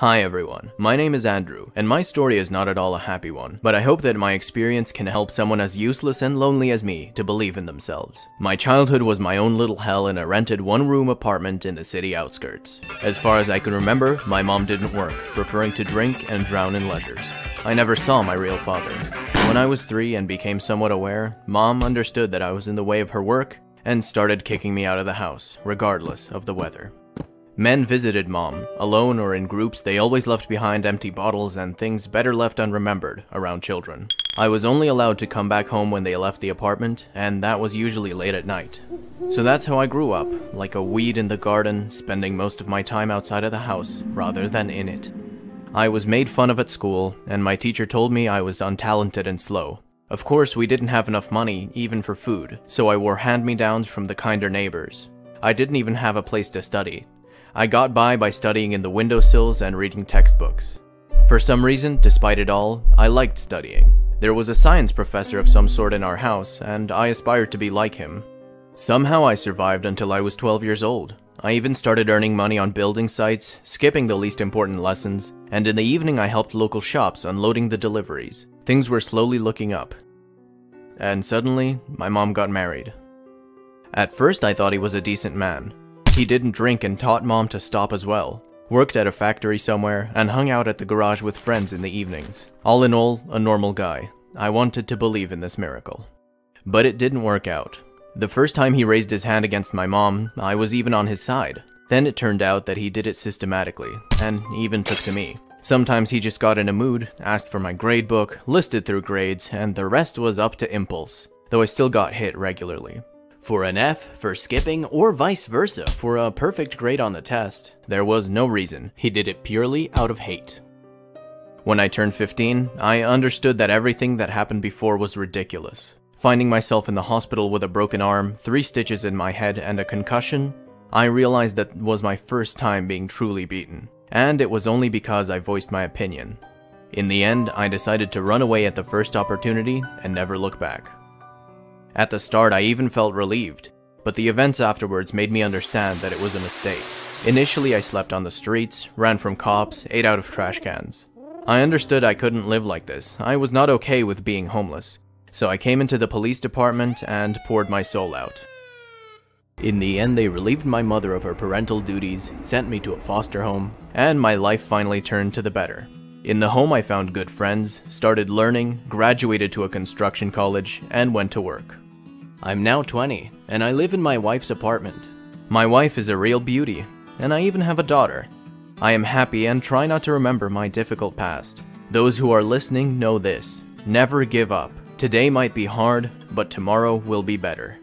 Hi everyone, my name is Andrew, and my story is not at all a happy one, but I hope that my experience can help someone as useless and lonely as me to believe in themselves. My childhood was my own little hell in a rented one-room apartment in the city outskirts. As far as I can remember, my mom didn't work, preferring to drink and drown in leisures. I never saw my real father. When I was three and became somewhat aware, mom understood that I was in the way of her work and started kicking me out of the house, regardless of the weather. Men visited mom. Alone or in groups, they always left behind empty bottles and things better left unremembered around children. I was only allowed to come back home when they left the apartment, and that was usually late at night. So that's how I grew up, like a weed in the garden, spending most of my time outside of the house rather than in it. I was made fun of at school, and my teacher told me I was untalented and slow. Of course, we didn't have enough money, even for food, so I wore hand-me-downs from the kinder neighbors. I didn't even have a place to study, I got by by studying in the windowsills and reading textbooks. For some reason, despite it all, I liked studying. There was a science professor of some sort in our house, and I aspired to be like him. Somehow I survived until I was 12 years old. I even started earning money on building sites, skipping the least important lessons, and in the evening I helped local shops unloading the deliveries. Things were slowly looking up. And suddenly, my mom got married. At first I thought he was a decent man, he didn't drink and taught mom to stop as well, worked at a factory somewhere, and hung out at the garage with friends in the evenings. All in all, a normal guy. I wanted to believe in this miracle. But it didn't work out. The first time he raised his hand against my mom, I was even on his side. Then it turned out that he did it systematically, and even took to me. Sometimes he just got in a mood, asked for my gradebook, listed through grades, and the rest was up to impulse, though I still got hit regularly for an F, for skipping, or vice versa for a perfect grade on the test. There was no reason. He did it purely out of hate. When I turned 15, I understood that everything that happened before was ridiculous. Finding myself in the hospital with a broken arm, three stitches in my head, and a concussion, I realized that was my first time being truly beaten. And it was only because I voiced my opinion. In the end, I decided to run away at the first opportunity and never look back. At the start, I even felt relieved, but the events afterwards made me understand that it was a mistake. Initially, I slept on the streets, ran from cops, ate out of trash cans. I understood I couldn't live like this. I was not okay with being homeless. So I came into the police department and poured my soul out. In the end, they relieved my mother of her parental duties, sent me to a foster home, and my life finally turned to the better. In the home, I found good friends, started learning, graduated to a construction college, and went to work. I'm now 20, and I live in my wife's apartment. My wife is a real beauty, and I even have a daughter. I am happy and try not to remember my difficult past. Those who are listening know this. Never give up. Today might be hard, but tomorrow will be better.